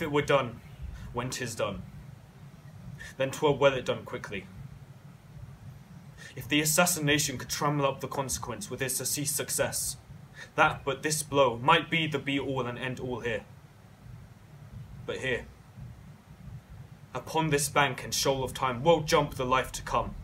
if it were done, when 'tis done, then then 'twere well it done quickly. If the assassination could trammel up the consequence with its deceased success, that but this blow might be the be all and end all here. But here, upon this bank and shoal of time, will jump the life to come.